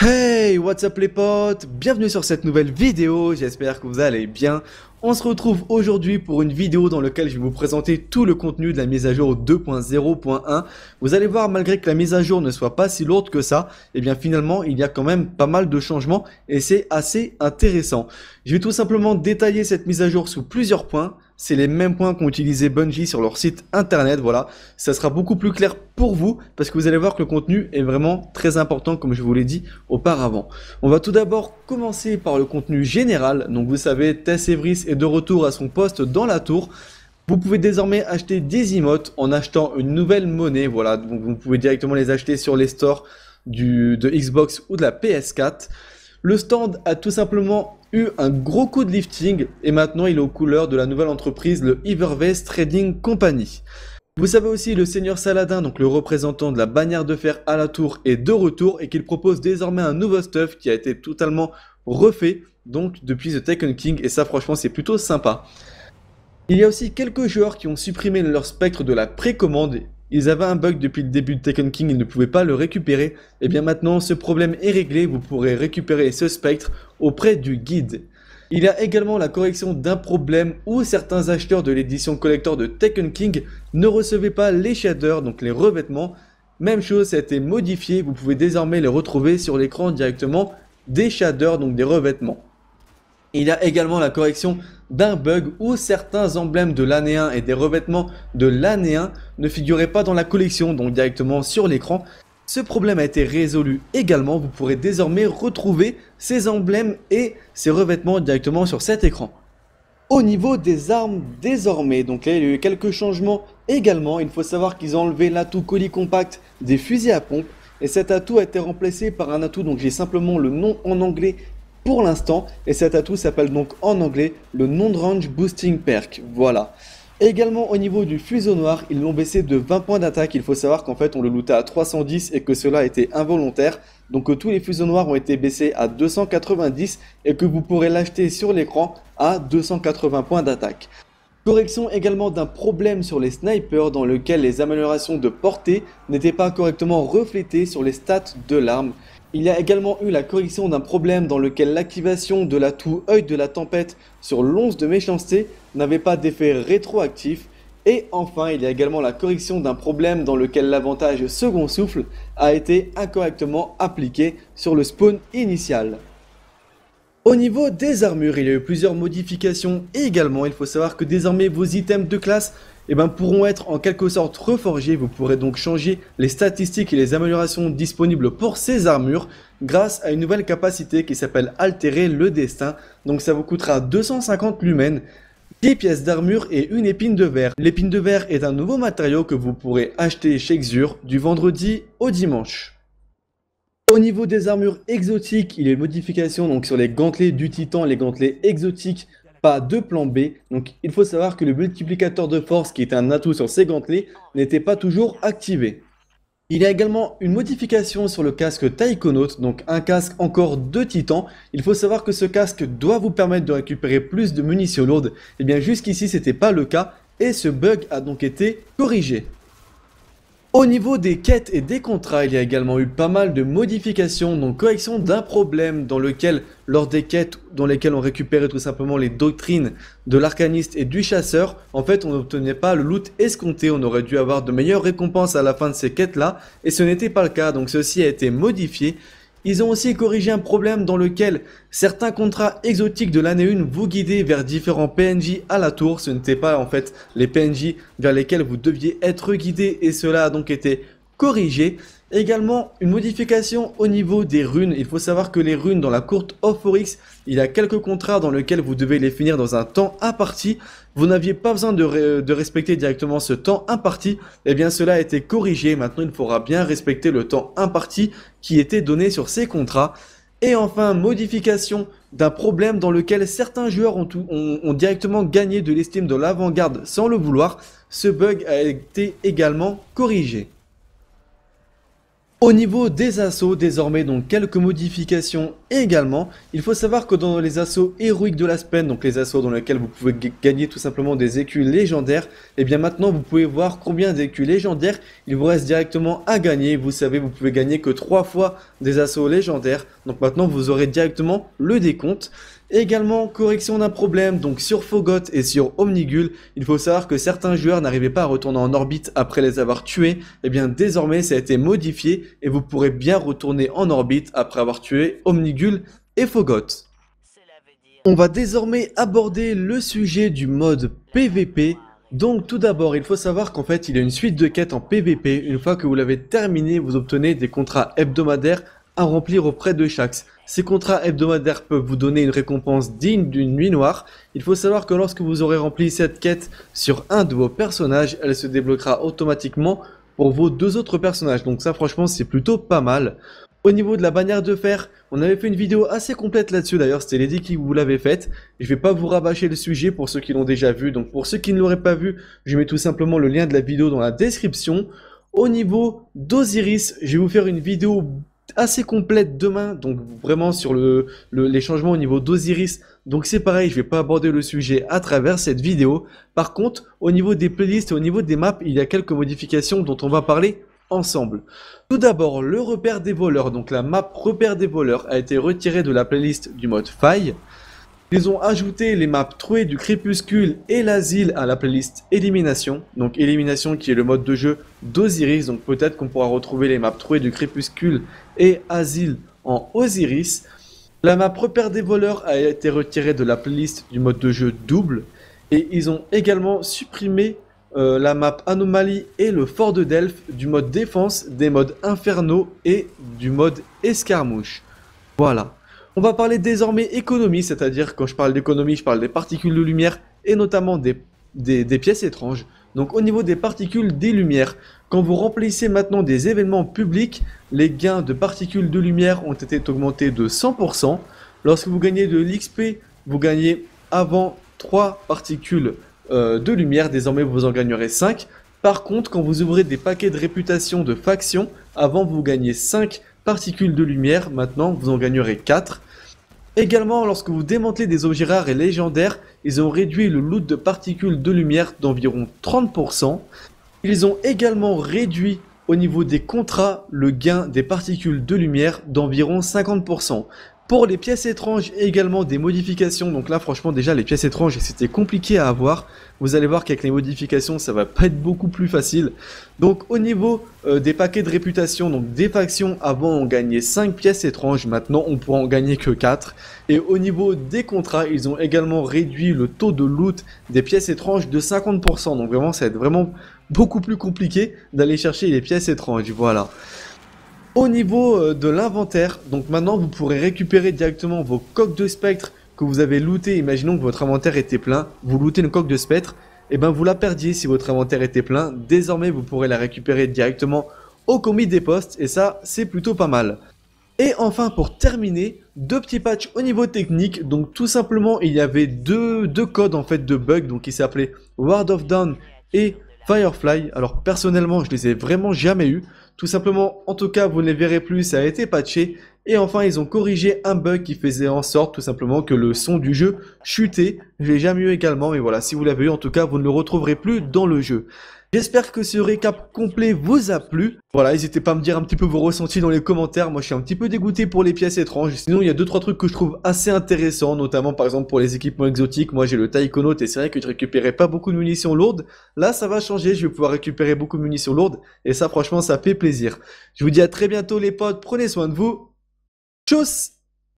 Hey, what's up les potes? Bienvenue sur cette nouvelle vidéo, j'espère que vous allez bien. On se retrouve aujourd'hui pour une vidéo dans laquelle je vais vous présenter tout le contenu de la mise à jour 2.0.1. Vous allez voir, malgré que la mise à jour ne soit pas si lourde que ça, et eh bien finalement, il y a quand même pas mal de changements et c'est assez intéressant. Je vais tout simplement détailler cette mise à jour sous plusieurs points c'est les mêmes points qu'ont utilisé Bungie sur leur site internet, voilà. Ça sera beaucoup plus clair pour vous parce que vous allez voir que le contenu est vraiment très important comme je vous l'ai dit auparavant. On va tout d'abord commencer par le contenu général. Donc vous savez, Tess Evris est de retour à son poste dans la tour. Vous pouvez désormais acheter des emotes en achetant une nouvelle monnaie, voilà. Donc vous pouvez directement les acheter sur les stores de Xbox ou de la PS4. Le stand a tout simplement eu un gros coup de lifting et maintenant il est aux couleurs de la nouvelle entreprise, le Evervest Trading Company. Vous savez aussi le Seigneur Saladin, donc le représentant de la bannière de fer à la tour, est de retour et qu'il propose désormais un nouveau stuff qui a été totalement refait donc depuis The Taken King et ça franchement c'est plutôt sympa. Il y a aussi quelques joueurs qui ont supprimé leur spectre de la précommande ils avaient un bug depuis le début de Taken King, ils ne pouvaient pas le récupérer. Et eh bien maintenant, ce problème est réglé, vous pourrez récupérer ce spectre auprès du guide. Il y a également la correction d'un problème où certains acheteurs de l'édition collector de Taken King ne recevaient pas les shaders, donc les revêtements. Même chose, ça a été modifié, vous pouvez désormais les retrouver sur l'écran directement des shaders, donc des revêtements. Il y a également la correction d'un bug où certains emblèmes de l'année 1 et des revêtements de l'année 1 ne figuraient pas dans la collection, donc directement sur l'écran. Ce problème a été résolu également, vous pourrez désormais retrouver ces emblèmes et ces revêtements directement sur cet écran. Au niveau des armes désormais, donc là il y a eu quelques changements également, il faut savoir qu'ils ont enlevé l'atout colis compact des fusils à pompe et cet atout a été remplacé par un atout, donc j'ai simplement le nom en anglais pour l'instant. Et cet atout s'appelle donc en anglais le Non-Range Boosting Perk. Voilà. Également au niveau du fuseau noir, ils l'ont baissé de 20 points d'attaque. Il faut savoir qu'en fait on le lootait à 310 et que cela était involontaire. Donc tous les fuseaux noirs ont été baissés à 290 et que vous pourrez l'acheter sur l'écran à 280 points d'attaque. Correction également d'un problème sur les snipers dans lequel les améliorations de portée n'étaient pas correctement reflétées sur les stats de l'arme. Il y a également eu la correction d'un problème dans lequel l'activation de l'atout œil de la tempête sur l'once de méchanceté n'avait pas d'effet rétroactif. Et enfin, il y a également la correction d'un problème dans lequel l'avantage second souffle a été incorrectement appliqué sur le spawn initial. Au niveau des armures, il y a eu plusieurs modifications également il faut savoir que désormais vos items de classe eh ben, pourront être en quelque sorte reforgés. Vous pourrez donc changer les statistiques et les améliorations disponibles pour ces armures grâce à une nouvelle capacité qui s'appelle Altérer le Destin. Donc ça vous coûtera 250 lumens, 10 pièces d'armure et une épine de verre. L'épine de verre est un nouveau matériau que vous pourrez acheter chez Xur du vendredi au dimanche. Au niveau des armures exotiques, il y a une modification donc sur les gantelets du titan, les gantelets exotiques pas de plan B. Donc il faut savoir que le multiplicateur de force qui est un atout sur ces gantelets n'était pas toujours activé. Il y a également une modification sur le casque Taïkonaut, donc un casque encore de titan. Il faut savoir que ce casque doit vous permettre de récupérer plus de munitions lourdes. Et eh bien jusqu'ici c'était pas le cas et ce bug a donc été corrigé. Au niveau des quêtes et des contrats, il y a également eu pas mal de modifications, donc correction d'un problème dans lequel, lors des quêtes dans lesquelles on récupérait tout simplement les doctrines de l'arcaniste et du chasseur, en fait on n'obtenait pas le loot escompté, on aurait dû avoir de meilleures récompenses à la fin de ces quêtes-là, et ce n'était pas le cas, donc ceci a été modifié. Ils ont aussi corrigé un problème dans lequel certains contrats exotiques de l'année 1 vous guidaient vers différents PNJ à la tour. Ce n'étaient pas en fait les PNJ vers lesquels vous deviez être guidé et cela a donc été corrigé. Également, une modification au niveau des runes. Il faut savoir que les runes dans la courte of Oryx, il y a quelques contrats dans lesquels vous devez les finir dans un temps imparti. Vous n'aviez pas besoin de, respecter directement ce temps imparti. Eh bien, cela a été corrigé. Maintenant, il faudra bien respecter le temps imparti qui était donné sur ces contrats. Et enfin, modification d'un problème dans lequel certains joueurs ont directement gagné de l'estime de l'avant-garde sans le vouloir. Ce bug a été également corrigé. Au niveau des assauts, désormais donc quelques modifications également, il faut savoir que dans les assauts héroïques de la semaine, donc les assauts dans lesquels vous pouvez gagner tout simplement des écus légendaires, et eh bien maintenant vous pouvez voir combien d'écus légendaires il vous reste directement à gagner. Vous savez, vous pouvez gagner que 3 fois des assauts légendaires, donc maintenant vous aurez directement le décompte. Également, correction d'un problème, donc sur Fogot et sur Omnigul, il faut savoir que certains joueurs n'arrivaient pas à retourner en orbite après les avoir tués, et eh bien désormais ça a été modifié et vous pourrez bien retourner en orbite après avoir tué Omnigul et Fogot. On va désormais aborder le sujet du mode PVP. Donc tout d'abord, il faut savoir qu'en fait, il y a une suite de quêtes en PVP. Une fois que vous l'avez terminé, vous obtenez des contrats hebdomadaires à remplir auprès de Shax. Ces contrats hebdomadaires peuvent vous donner une récompense digne d'une nuit noire. Il faut savoir que lorsque vous aurez rempli cette quête sur un de vos personnages, elle se débloquera automatiquement pour vos deux autres personnages. Donc ça franchement c'est plutôt pas mal. Au niveau de la bannière de fer, on avait fait une vidéo assez complète là-dessus d'ailleurs, c'était Lady qui vous l'avait faite. Je vais pas vous rabâcher le sujet pour ceux qui l'ont déjà vu, donc pour ceux qui ne l'auraient pas vu, je mets tout simplement le lien de la vidéo dans la description. Au niveau d'Osiris, je vais vous faire une vidéo assez complète demain, donc vraiment sur le, les changements au niveau d'Osiris. Donc c'est pareil, je vais pas aborder le sujet à travers cette vidéo. Par contre, au niveau des playlists et au niveau des maps, il y a quelques modifications dont on va parler ensemble. Tout d'abord, le repère des voleurs, donc la map repère des voleurs a été retirée de la playlist du mode faille. Ils ont ajouté les maps trouées du crépuscule et l'asile à la playlist élimination. Donc élimination qui est le mode de jeu d'Osiris. Donc peut-être qu'on pourra retrouver les maps trouées du crépuscule et asile en Osiris. La map repère des voleurs a été retirée de la playlist du mode de jeu double. Et ils ont également supprimé euh, la map anomalie et le fort de Delphes du mode défense, des modes infernaux et du mode escarmouche. Voilà. On va parler désormais économie, c'est-à-dire quand je parle d'économie, je parle des particules de lumière et notamment des, pièces étranges. Donc au niveau des particules des lumières, quand vous remplissez maintenant des événements publics, les gains de particules de lumière ont été augmentés de 100%. Lorsque vous gagnez de l'XP, vous gagnez avant 3 particules euh, de lumière, désormais vous en gagnerez 5. Par contre, quand vous ouvrez des paquets de réputation de factions, avant vous gagnez 5 particules de lumière, maintenant vous en gagnerez 4. Également, lorsque vous démantelez des objets rares et légendaires, ils ont réduit le loot de particules de lumière d'environ 30%. Ils ont également réduit au niveau des contrats le gain des particules de lumière d'environ 50%. Pour les pièces étranges, également des modifications. Donc là, franchement, déjà, les pièces étranges, c'était compliqué à avoir. Vous allez voir qu'avec les modifications, ça va pas être beaucoup plus facile. Donc au niveau euh, des paquets de réputation, donc des factions, avant on gagnait 5 pièces étranges, maintenant on pourra en gagner que 4. Et au niveau des contrats, ils ont également réduit le taux de loot des pièces étranges de 50%. Donc vraiment, ça va être vraiment beaucoup plus compliqué d'aller chercher les pièces étranges. Voilà. Au niveau euh, de l'inventaire, donc maintenant vous pourrez récupérer directement vos coques de spectre que vous avez looté. Imaginons que votre inventaire était plein, vous lootez une coque de spectre, et ben vous la perdiez si votre inventaire était plein. Désormais vous pourrez la récupérer directement au commis des postes et ça c'est plutôt pas mal. Et enfin pour terminer, deux petits patchs au niveau technique. Donc tout simplement il y avait deux, codes en fait de bugs donc qui s'appelaient Ward of Dawn et Firefly. Alors personnellement je les ai vraiment jamais eu. Tout simplement, en tout cas, vous ne les verrez plus, ça a été patché. Et enfin, ils ont corrigé un bug qui faisait en sorte tout simplement que le son du jeu chutait. Je l'ai jamais eu également, mais voilà, si vous l'avez eu, en tout cas, vous ne le retrouverez plus dans le jeu. J'espère que ce récap complet vous a plu. Voilà, n'hésitez pas à me dire un petit peu vos ressentis dans les commentaires. Moi, je suis un petit peu dégoûté pour les pièces étranges. Sinon, il y a deux trois trucs que je trouve assez intéressants, notamment par exemple pour les équipements exotiques. Moi, j'ai le Taïkonaut et c'est vrai que je récupérais pas beaucoup de munitions lourdes. Là, ça va changer. Je vais pouvoir récupérer beaucoup de munitions lourdes et ça, franchement, ça fait plaisir. Je vous dis à très bientôt les potes. Prenez soin de vous. Tchuss